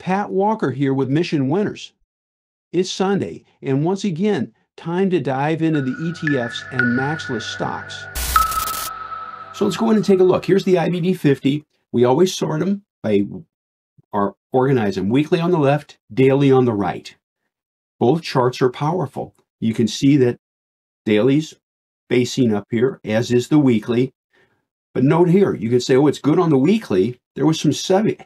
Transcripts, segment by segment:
Pat Walker here with Mission Winners. It's Sunday, and once again, time to dive into the ETFs and MAXLIST stocks. So let's go in and take a look. Here's the IBD 50. We always sort them by or organize them weekly on the left, daily on the right. Both charts are powerful. You can see that daily's facing up here, as is the weekly. But note here, you can say, oh, it's good on the weekly. There was some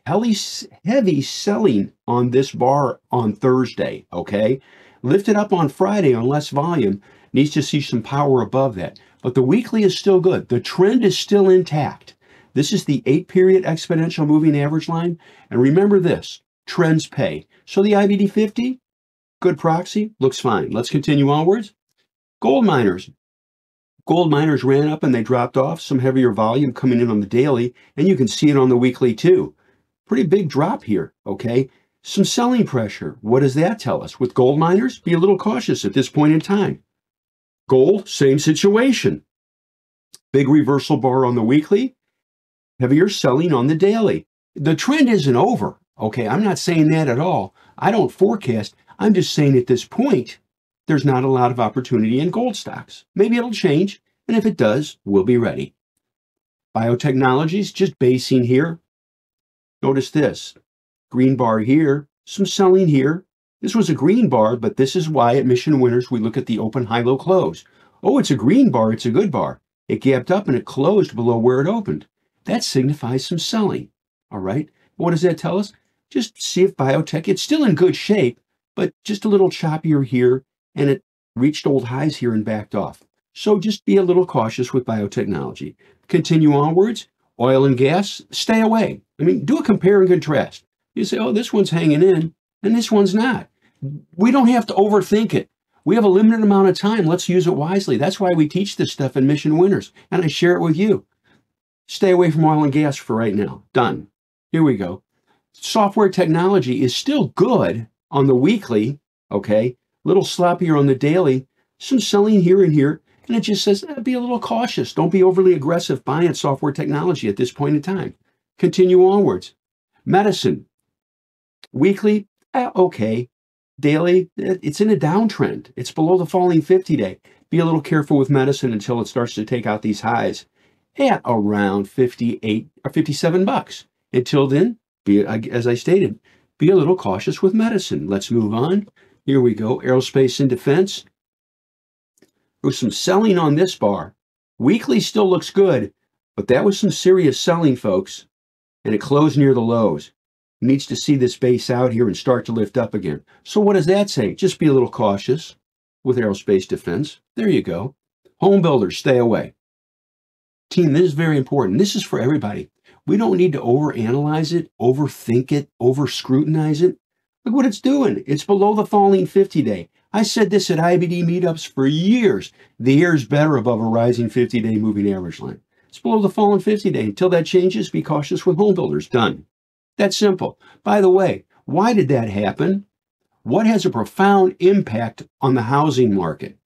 heavy, heavy selling on this bar on Thursday, okay? Lifted up on Friday on less volume, needs to see some power above that. But the weekly is still good. The trend is still intact. This is the eight period exponential moving average line. And remember this, trends pay. So the IBD 50, good proxy, looks fine. Let's continue onwards. Gold miners, Gold miners ran up and they dropped off, some heavier volume coming in on the daily, and you can see it on the weekly too. Pretty big drop here, okay? Some selling pressure. What does that tell us? With gold miners, be a little cautious at this point in time. Gold, same situation. Big reversal bar on the weekly, heavier selling on the daily. The trend isn't over, okay? I'm not saying that at all. I don't forecast. I'm just saying at this point, there's not a lot of opportunity in gold stocks. Maybe it'll change, and if it does, we'll be ready. Biotechnologies, just basing here. Notice this, green bar here, some selling here. This was a green bar, but this is why at Mission Winners we look at the open, high, low, close. Oh, it's a green bar, it's a good bar. It gapped up and it closed below where it opened. That signifies some selling, all right? What does that tell us? Just see if biotech, it's still in good shape, but just a little choppier here and it reached old highs here and backed off. So just be a little cautious with biotechnology. Continue onwards. Oil and gas, stay away. I mean, do a compare and contrast. You say, oh, this one's hanging in and this one's not. We don't have to overthink it. We have a limited amount of time. Let's use it wisely. That's why we teach this stuff in Mission Winners, and I share it with you. Stay away from oil and gas for right now. Done. Here we go. Software technology is still good on the weekly, okay? Little sloppier on the daily, some selling here and here, and it just says eh, be a little cautious. Don't be overly aggressive buying software technology at this point in time. Continue onwards. Medicine, weekly, eh, okay. Daily, eh, it's in a downtrend. It's below the falling 50 day. Be a little careful with medicine until it starts to take out these highs at around 58 or 57 bucks. Until then, be as I stated, be a little cautious with medicine. Let's move on. Here we go, aerospace and defense. There was some selling on this bar. Weekly still looks good, but that was some serious selling, folks. And it closed near the lows. Needs to see this base out here and start to lift up again. So what does that say? Just be a little cautious with aerospace defense. There you go. Home builders, stay away. Team, this is very important. This is for everybody. We don't need to overanalyze it, overthink it, over scrutinize it. Look what it's doing. It's below the falling 50 day. I said this at IBD meetups for years. The year is better above a rising 50 day moving average line. It's below the falling 50 day. Until that changes, be cautious with home builders. Done. That's simple. By the way, why did that happen? What has a profound impact on the housing market?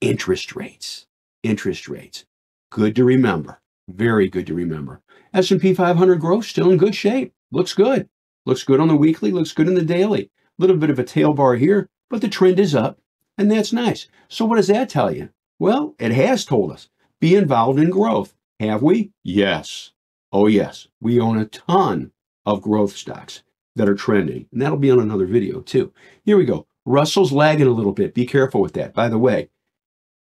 Interest rates. Interest rates. Good to remember. Very good to remember. S&P 500 growth still in good shape. Looks good. Looks good on the weekly, looks good in the daily. A little bit of a tail bar here, but the trend is up, and that's nice. So what does that tell you? Well, it has told us, be involved in growth. Have we? Yes. Oh yes, we own a ton of growth stocks that are trending, and that'll be on another video too. Here we go. Russell's lagging a little bit. Be careful with that. By the way,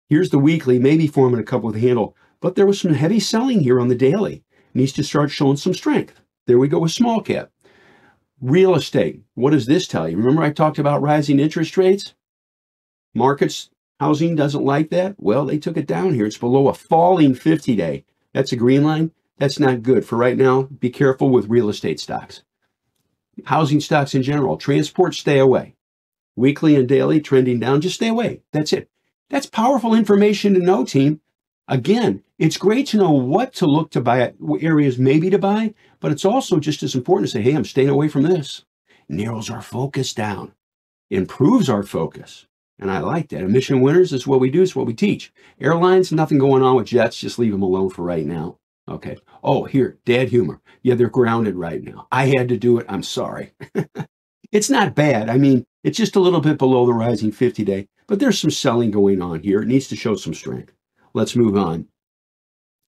here's the weekly, maybe forming a couple with a handle, but there was some heavy selling here on the daily. Needs to start showing some strength. There we go with small cap. Real estate. What does this tell you? Remember I talked about rising interest rates? Markets, housing doesn't like that. Well, they took it down here. It's below a falling 50 day. That's a green line. That's not good. For right now, be careful with real estate stocks. Housing stocks in general. Transport, stay away. Weekly and daily trending down, just stay away. That's it. That's powerful information to know, team. Again, it's great to know what to look to buy, areas maybe to buy, but it's also just as important to say, hey, I'm staying away from this. Narrows our focus down, improves our focus. And I like that. Mission winners is what we do, it's what we teach. Airlines, nothing going on with jets, just leave them alone for right now. Okay. Oh, here, dad humor. Yeah, they're grounded right now. I had to do it. I'm sorry. it's not bad. I mean, it's just a little bit below the rising 50 day, but there's some selling going on here. It needs to show some strength. Let's move on.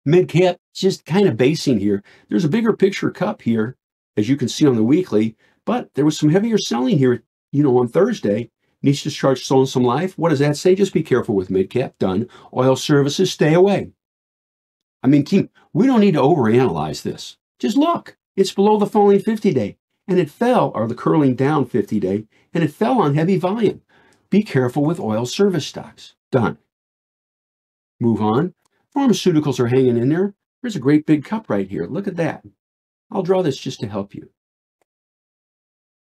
Mid cap, just kind of basing here. There's a bigger picture cup here, as you can see on the weekly, but there was some heavier selling here, you know, on Thursday. To start showing some life. What does that say? Just be careful with mid cap. Done. Oil services, stay away. I mean, team, we don't need to overanalyze this. Just look. It's below the falling 50 day, and it fell, or the curling down 50 day, and it fell on heavy volume. Be careful with oil service stocks. Done. Move on. Pharmaceuticals are hanging in there. There's a great big cup right here. Look at that. I'll draw this just to help you.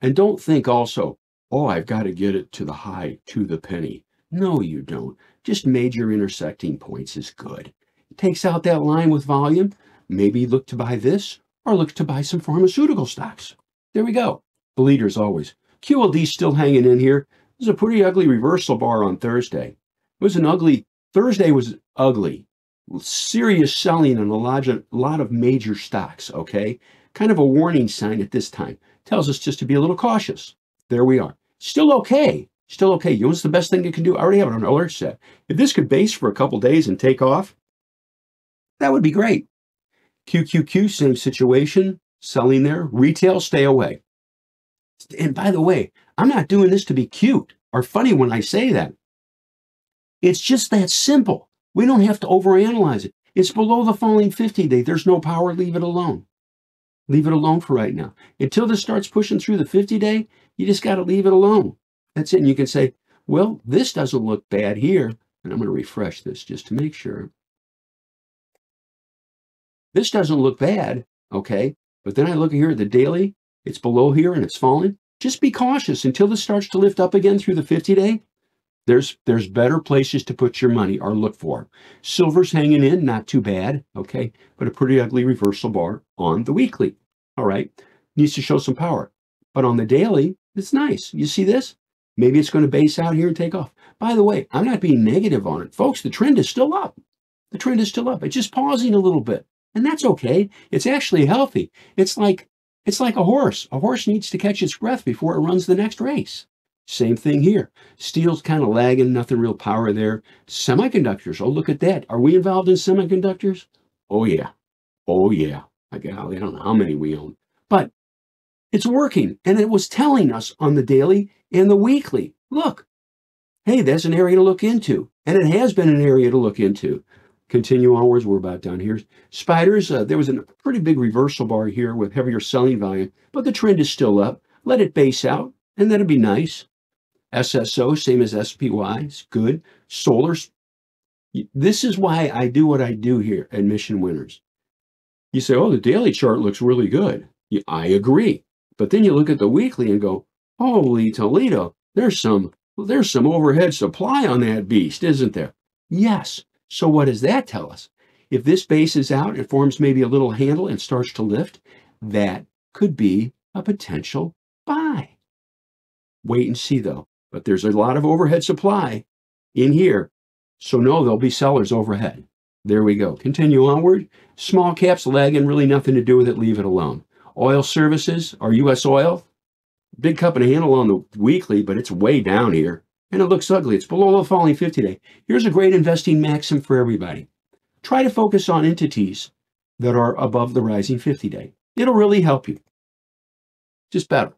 And don't think also, oh, I've got to get it to the high, to the penny. No, you don't. Just major intersecting points is good. It takes out that line with volume. Maybe look to buy this or look to buy some pharmaceutical stocks. There we go. Bleeders always. QLD still hanging in here. This is a pretty ugly reversal bar on Thursday. It was an ugly, Thursday was ugly. Serious selling on a lot of, lot of major stocks, okay? Kind of a warning sign at this time. Tells us just to be a little cautious. There we are. Still okay. Still okay. You know what's the best thing you can do? I already have it on alert set. If this could base for a couple days and take off, that would be great. QQQ, same situation. Selling there. Retail, stay away. And by the way, I'm not doing this to be cute or funny when I say that. It's just that simple. We don't have to overanalyze it. It's below the falling 50 day. There's no power. Leave it alone. Leave it alone for right now. Until this starts pushing through the 50 day, you just got to leave it alone. That's it. And you can say, well, this doesn't look bad here. And I'm going to refresh this just to make sure. This doesn't look bad, okay? But then I look here at the daily, it's below here and it's falling. Just be cautious until this starts to lift up again through the 50 day. There's, there's better places to put your money or look for. Silver's hanging in, not too bad, okay, but a pretty ugly reversal bar on the weekly. All right, needs to show some power. But on the daily, it's nice. You see this? Maybe it's going to base out here and take off. By the way, I'm not being negative on it. Folks, the trend is still up. The trend is still up. It's just pausing a little bit. And that's okay. It's actually healthy. It's like it's like a horse. A horse needs to catch its breath before it runs the next race. Same thing here. Steel's kind of lagging, nothing real power there. Semiconductors. Oh, look at that. Are we involved in semiconductors? Oh, yeah. Oh, yeah. I don't know how many we own. But it's working. And it was telling us on the daily and the weekly look, hey, that's an area to look into. And it has been an area to look into continue onwards. We're about done here. Spiders, uh, there was a pretty big reversal bar here with heavier selling volume, but the trend is still up. Let it base out, and that'd be nice. SSO, same as SPY, it's good. Solars, this is why I do what I do here at Mission Winners. You say, oh, the daily chart looks really good. Yeah, I agree. But then you look at the weekly and go, holy Toledo, there's some, there's some overhead supply on that beast, isn't there? Yes, so what does that tell us? If this base is out and forms maybe a little handle and starts to lift, that could be a potential buy. Wait and see though. But there's a lot of overhead supply in here. So no, there'll be sellers overhead. There we go. Continue onward. Small caps lagging, really nothing to do with it. Leave it alone. Oil services, our U.S. oil, big cup and handle on the weekly, but it's way down here and it looks ugly. It's below the falling 50 day. Here's a great investing maxim for everybody. Try to focus on entities that are above the rising 50 day. It'll really help you. Just better.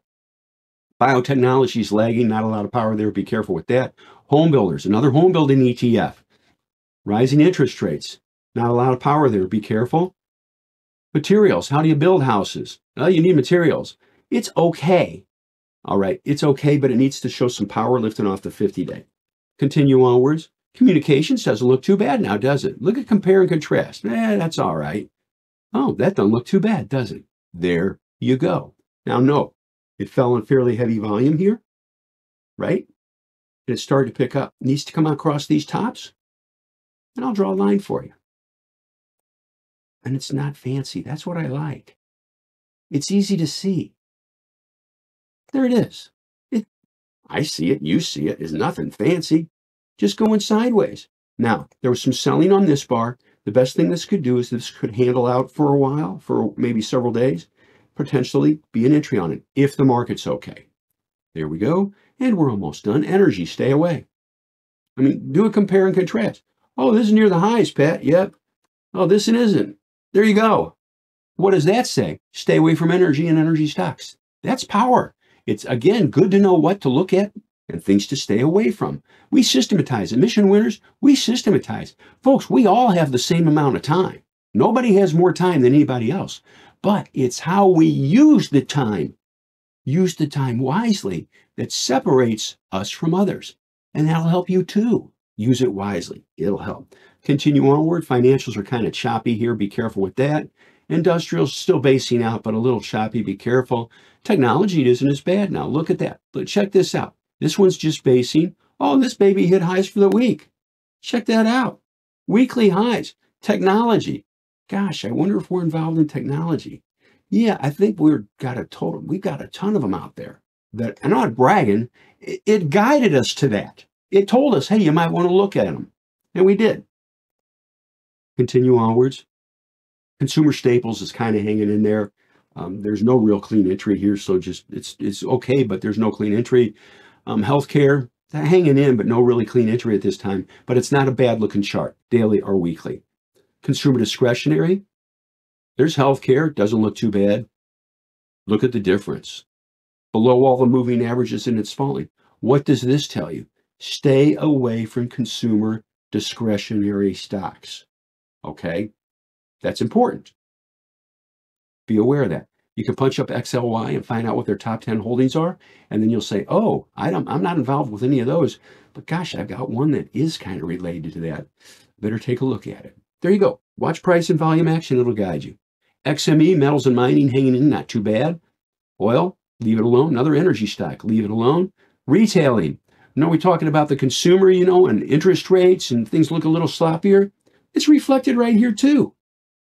Biotechnology is lagging, not a lot of power there. Be careful with that. Home builders, another home building ETF. Rising interest rates, not a lot of power there. Be careful. Materials, how do you build houses? Well, you need materials. It's okay all right, it's okay, but it needs to show some power lifting off the 50 day. Continue onwards. Communications doesn't look too bad now, does it? Look at compare and contrast. Eh, that's all right. Oh, that doesn't look too bad, does it? There you go. Now, no, it fell in fairly heavy volume here, right? And it started to pick up. It needs to come across these tops, and I'll draw a line for you. And it's not fancy. That's what I like. It's easy to see. There it is. It, I see it, you see it, is nothing fancy. Just going sideways. Now, there was some selling on this bar. The best thing this could do is this could handle out for a while, for maybe several days, potentially be an entry on it if the market's okay. There we go. And we're almost done. Energy, stay away. I mean, do a compare and contrast. Oh, this is near the highs, Pat. Yep. Oh, this one isn't. There you go. What does that say? Stay away from energy and energy stocks. That's power. It's, again, good to know what to look at and things to stay away from. We systematize. Mission winners, we systematize. Folks, we all have the same amount of time. Nobody has more time than anybody else. But it's how we use the time, use the time wisely, that separates us from others. And that'll help you too. Use it wisely. It'll help. Continue onward. Financials are kind of choppy here. Be careful with that. Industrial's still basing out, but a little choppy. Be careful. Technology isn't as bad now. Look at that. But check this out. This one's just basing. Oh, this baby hit highs for the week. Check that out. Weekly highs. Technology. Gosh, I wonder if we're involved in technology. Yeah, I think we've got a total, we've got a ton of them out there that I'm not bragging. It, it guided us to that. It told us, hey, you might want to look at them. And we did. Continue onwards. Consumer staples is kind of hanging in there. Um, there's no real clean entry here, so just it's it's okay, but there's no clean entry. Um, healthcare hanging in, but no really clean entry at this time. But it's not a bad looking chart, daily or weekly. Consumer discretionary. There's healthcare, doesn't look too bad. Look at the difference. Below all the moving averages and it's falling. What does this tell you? Stay away from consumer discretionary stocks. Okay? That's important. Be aware of that. You can punch up XLY and find out what their top 10 holdings are. And then you'll say, oh, I don't, I'm not involved with any of those. But gosh, I've got one that is kind of related to that. Better take a look at it. There you go. Watch price and volume action. It'll guide you. XME, metals and mining hanging in, not too bad. Oil, leave it alone. Another energy stock, leave it alone. Retailing. You know, we're talking about the consumer, you know, and interest rates and things look a little sloppier. It's reflected right here too.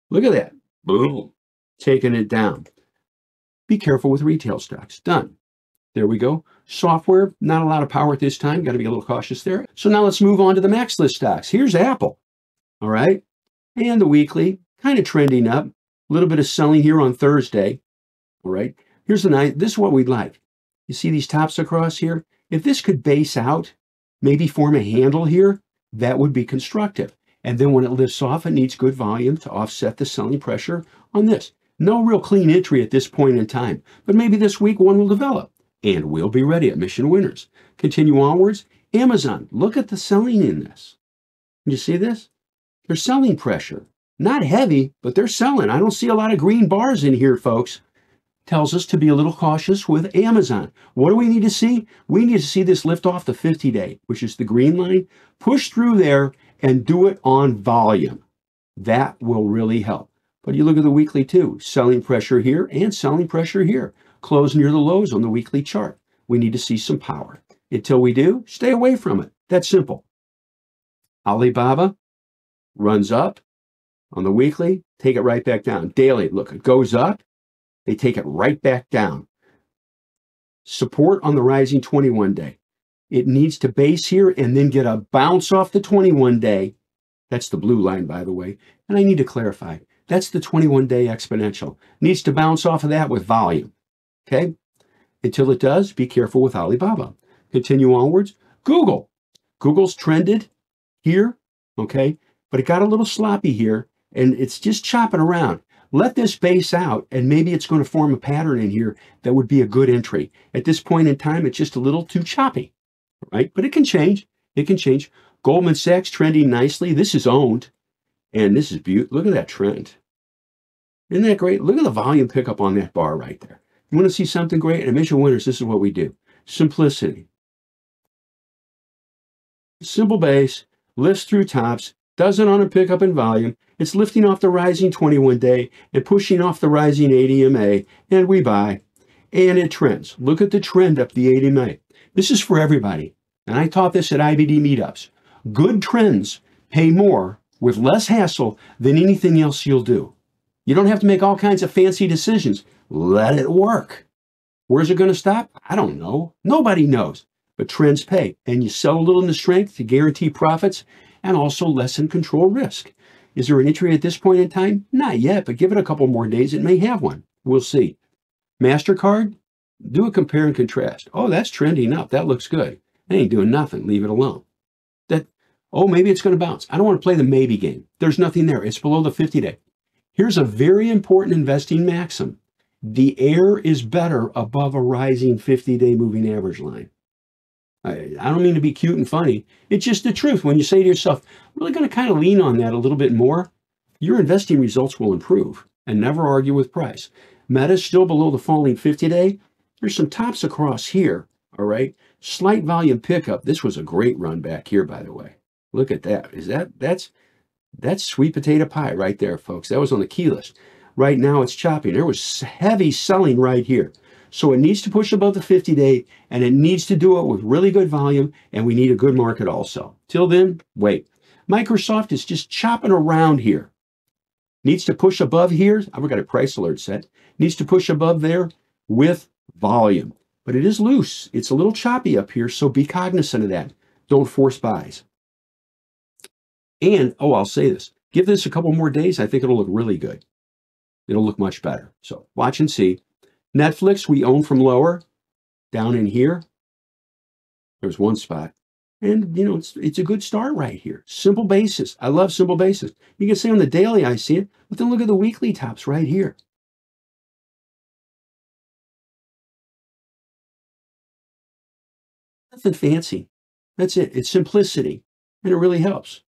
Look at that. Boom. Taking it down. Be careful with retail stocks. Done. There we go. Software, not a lot of power at this time. Got to be a little cautious there. So now let's move on to the max list stocks. Here's Apple. All right. And the weekly, kind of trending up. A little bit of selling here on Thursday. All right. Here's the night. This is what we'd like. You see these tops across here? If this could base out, maybe form a handle here, that would be constructive. And then when it lifts off, it needs good volume to offset the selling pressure on this. No real clean entry at this point in time, but maybe this week one will develop and we'll be ready at Mission Winners. Continue onwards. Amazon, look at the selling in this. You see this? They're selling pressure. Not heavy, but they're selling. I don't see a lot of green bars in here, folks. Tells us to be a little cautious with Amazon. What do we need to see? We need to see this lift off the 50 day, which is the green line, push through there and do it on volume. That will really help. But you look at the weekly too, selling pressure here and selling pressure here. Close near the lows on the weekly chart. We need to see some power. Until we do, stay away from it. That's simple. Alibaba runs up on the weekly, take it right back down. Daily, look, it goes up, they take it right back down. Support on the rising 21 day. It needs to base here and then get a bounce off the 21 day. That's the blue line, by the way. And I need to clarify that's the 21 day exponential. Needs to bounce off of that with volume. Okay? Until it does, be careful with Alibaba. Continue onwards. Google. Google's trended here, okay? But it got a little sloppy here and it's just chopping around. Let this base out and maybe it's going to form a pattern in here that would be a good entry. At this point in time, it's just a little too choppy, right? But it can change. It can change. Goldman Sachs trending nicely. This is owned. And this is beautiful. Look at that trend. Isn't that great? Look at the volume pickup on that bar right there. You want to see something great? At Mission Winners, this is what we do. Simplicity. Simple base, lifts through tops, doesn't on a pickup in volume. It's lifting off the rising 21 day and pushing off the rising 8 EMA, and we buy. And it trends. Look at the trend up the 8 EMA. This is for everybody. And I taught this at IBD meetups. Good trends pay more with less hassle than anything else you'll do. You don't have to make all kinds of fancy decisions. Let it work. Where's it going to stop? I don't know. Nobody knows. But trends pay, and you sell a little in the strength to guarantee profits and also lessen control risk. Is there an entry at this point in time? Not yet, but give it a couple more days. It may have one. We'll see. MasterCard, do a compare and contrast. Oh, that's trending up. That looks good. It ain't doing nothing. Leave it alone. That, oh, maybe it's going to bounce. I don't want to play the maybe game. There's nothing there. It's below the 50 day. Here's a very important investing maxim. The air is better above a rising 50 day moving average line. I, I don't mean to be cute and funny. It's just the truth. When you say to yourself, I'm really going to kind of lean on that a little bit more, your investing results will improve and never argue with price. Meta's still below the falling 50 day. There's some tops across here. All right. Slight volume pickup. This was a great run back here, by the way. Look at that. Is that, that's, that's sweet potato pie right there, folks. That was on the key list. Right now it's chopping. There was heavy selling right here. So it needs to push above the 50 day and it needs to do it with really good volume and we need a good market also. Till then, wait. Microsoft is just chopping around here. Needs to push above here. I've got a price alert set. Needs to push above there with volume. But it is loose. It's a little choppy up here, so be cognizant of that. Don't force buys. And, oh, I'll say this. Give this a couple more days. I think it'll look really good. It'll look much better. So watch and see. Netflix, we own from lower down in here. There's one spot. And, you know, it's, it's a good start right here. Simple basis. I love simple basis. You can see on the daily, I see it, but then look at the weekly tops right here. Nothing fancy. That's it. It's simplicity. And it really helps.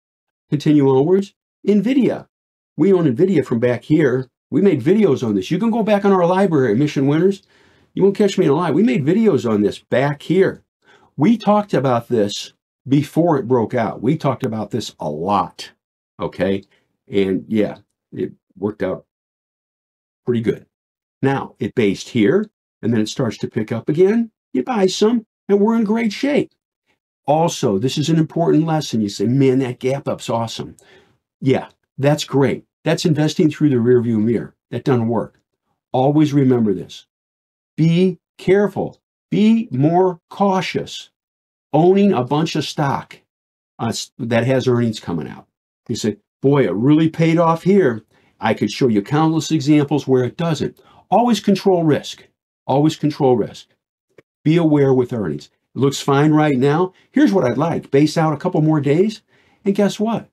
Continue onwards. NVIDIA. We own NVIDIA from back here. We made videos on this. You can go back on our library, Mission Winners. You won't catch me in a lie. We made videos on this back here. We talked about this before it broke out. We talked about this a lot. Okay. And yeah, it worked out pretty good. Now it based here and then it starts to pick up again. You buy some and we're in great shape. Also, this is an important lesson. You say, man, that gap up's awesome. Yeah, that's great. That's investing through the rearview mirror. That doesn't work. Always remember this. Be careful. Be more cautious. Owning a bunch of stock uh, that has earnings coming out. You say, boy, it really paid off here. I could show you countless examples where it doesn't. Always control risk. Always control risk. Be aware with earnings. It looks fine right now. Here's what I'd like. Base out a couple more days. And guess what?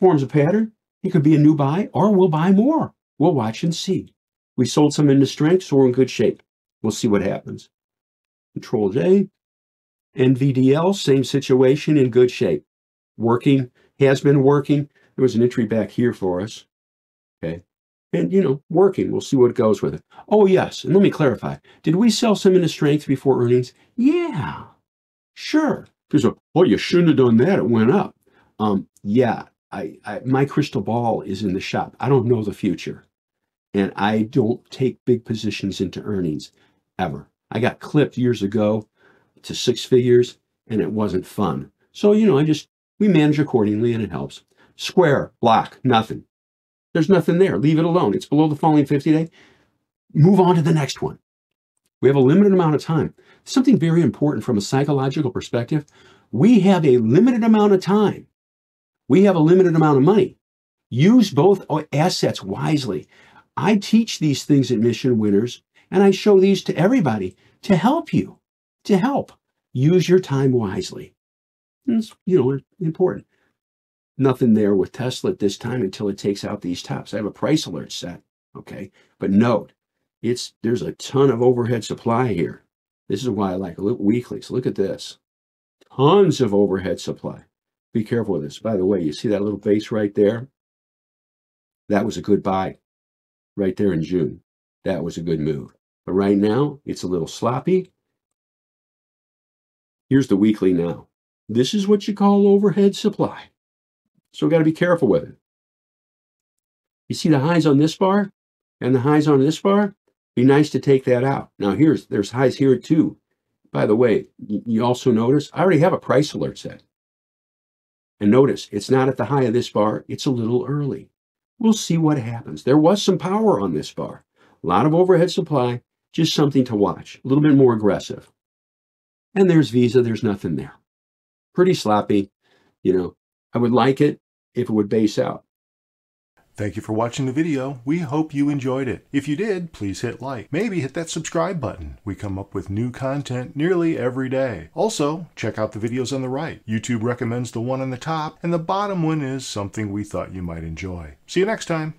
Forms a pattern. It could be a new buy or we'll buy more. We'll watch and see. We sold some into strength, so we're in good shape. We'll see what happens. Control J. NVDL, same situation, in good shape. Working, has been working. There was an entry back here for us. Okay. And, you know, working. We'll see what goes with it. Oh, yes. And let me clarify. Did we sell some into strength before earnings? Yeah. Sure. Because, oh, you shouldn't have done that. It went up. Um, yeah. I, I, my crystal ball is in the shop. I don't know the future. And I don't take big positions into earnings ever. I got clipped years ago to six figures and it wasn't fun. So, you know, I just, we manage accordingly and it helps. Square, block, nothing. There's nothing there. Leave it alone. It's below the falling 50 day. Move on to the next one. We have a limited amount of time. Something very important from a psychological perspective. We have a limited amount of time we have a limited amount of money. Use both oh, assets wisely. I teach these things at Mission Winners, and I show these to everybody to help you, to help. Use your time wisely. It's, you know, important. Nothing there with Tesla at this time until it takes out these tops. I have a price alert set, okay? But note, it's there's a ton of overhead supply here. This is why I like weeklies. Look at this. Tons of overhead supply. Be careful with this. By the way, you see that little base right there? That was a good buy right there in June. That was a good move. But right now, it's a little sloppy. Here's the weekly now. This is what you call overhead supply. So got to be careful with it. You see the highs on this bar and the highs on this bar? Be nice to take that out. Now here's there's highs here too. By the way, you also notice I already have a price alert set. And notice, it's not at the high of this bar, it's a little early. We'll see what happens. There was some power on this bar. A lot of overhead supply, just something to watch. A little bit more aggressive. And there's Visa, there's nothing there. Pretty sloppy. You know, I would like it if it would base out. Thank you for watching the video. We hope you enjoyed it. If you did, please hit like. Maybe hit that subscribe button. We come up with new content nearly every day. Also, check out the videos on the right. YouTube recommends the one on the top, and the bottom one is something we thought you might enjoy. See you next time.